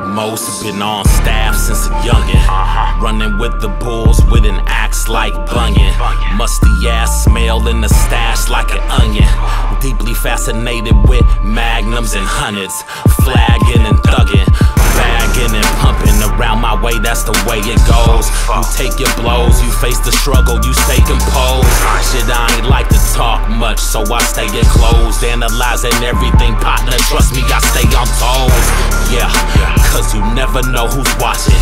Most been on staff since a youngin'. Uh-huh. Running with the bulls with an axe like Bunyan. Musty ass smell in the stash like an onion. Deeply fascinated with magnums and hundreds. Flagging and thugging. Bagging and pumping around my way, that's the way it goes. You take your blows, you face the struggle, you stay composed. Shit, I ain't like to talk much, so I stay enclosed. Analyzing everything, partner, trust me, I stay on toes. Yeah, cause you never know who's watching,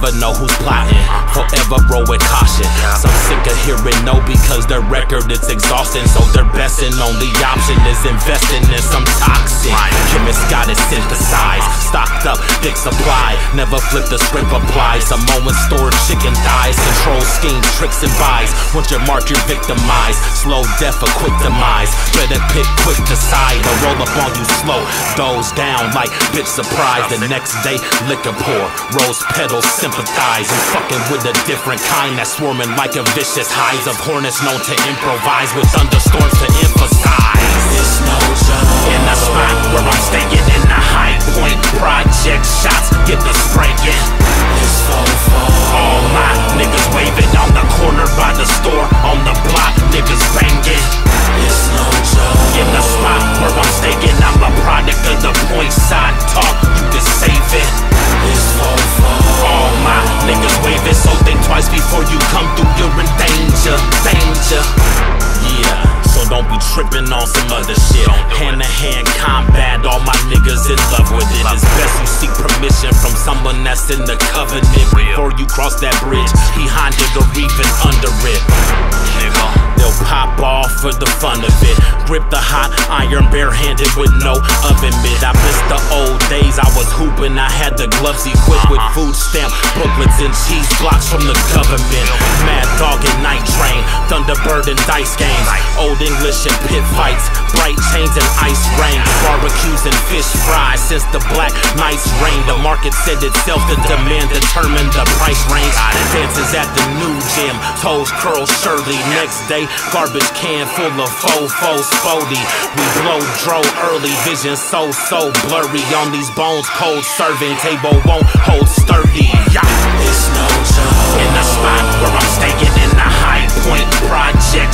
never know who's plotting. Forever roll with caution. Some sick of hearing no because their record is exhausting, so their best and only option is investing in some toxin. Chemists got it synthesized, stocked up, big supply. Never flip the script, apply. Some moments stored chicken thighs, control schemes, tricks and buys. Once you're marked, you're victimized. Slow death or quick demise. Better pick quick decide or roll up on you slow. Doze down like bitch surprise. The next day, liquor pour, rose petals sympathize. You fucking with a different kind that's swarming like a vicious hive of hornets known to improvise with thunderstorms to emphasize. It's no joke. In the spot where I'm staying in the high point project shots get the spraying. Tripping on some other shit. Hand to hand combat, all my niggas in love with it. It's best you seek permission from someone that's in the covenant before you cross that bridge. Behind it or even under it. Off for the fun of it. Grip the hot iron barehanded with no oven mitt. I miss the old days I was hooping. I had the gloves equipped with food stamp booklets and cheese blocks from the government. Mad dog and night train, Thunderbird and dice games. Old English and pit fights, bright chains and ice rain. Barbecues and fish fries since the black nights reign. The market said itself, the demand determined the price range. Dances at the new gym, toes curl Shirley. Next day, garbage can full of fofos spody. We blow dro early, vision so so blurry. On these bones, cold serving table won't hold sturdy. Yeah. It's no joke. In the spot where I'm staying in the high point project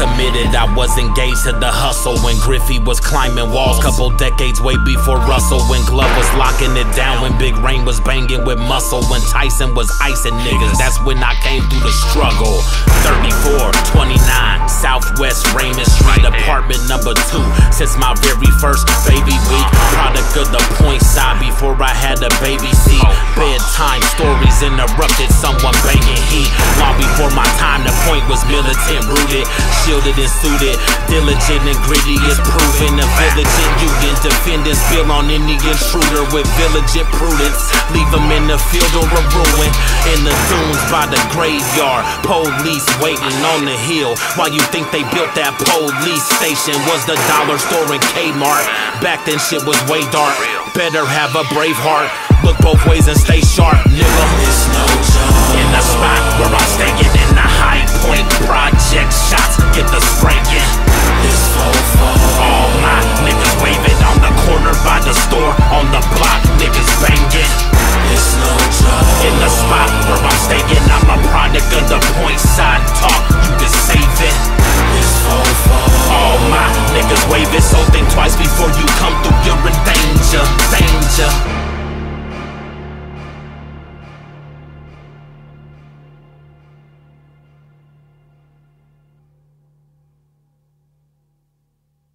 committed, I was engaged to the hustle when Griffey was climbing walls. Couple decades way before Russell, when Glove was locking it down, when Big Rain was banging with muscle, when Tyson was icing niggas. That's when I came through the struggle. 34, 29, Southwest Raymond Street, apartment number two. Since my very first baby week, product of the point side before I had a baby. Bedtime stories interrupted, someone banging heat. Long before my time, the point was militant rooted, shielded and suited. Diligent and gritty is proven. A in union, defending spill on any intruder with vigilant prudence. Leave them in the field or a ruin. In the dunes by the graveyard, police waiting on the hill. Why you think they built that police station, was the dollar store in Kmart. Back then shit was way dark. Better have a brave heart. Look both ways and stay sharp, nigga. It's no joke. In the spot where I'm staying